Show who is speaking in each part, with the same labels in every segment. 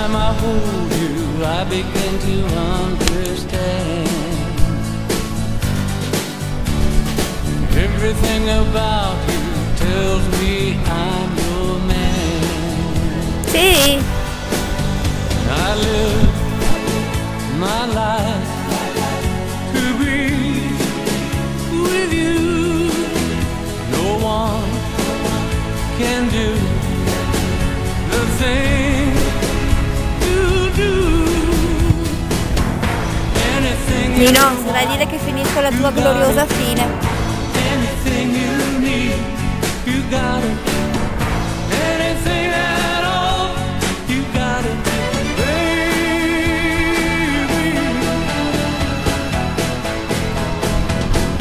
Speaker 1: time I hold you, I begin to understand everything about you tells me I.
Speaker 2: Nino, vorrei dire che finisco la tua gloriosa fine.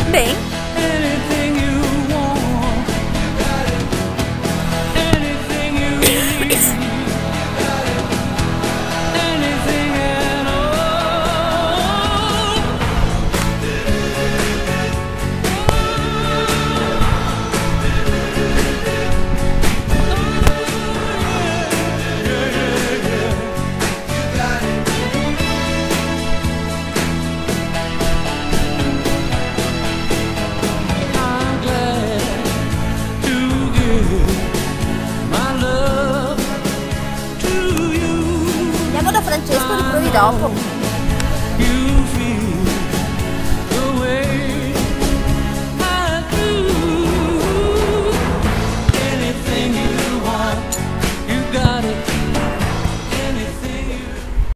Speaker 2: Bem, Francesco riprovi dopo.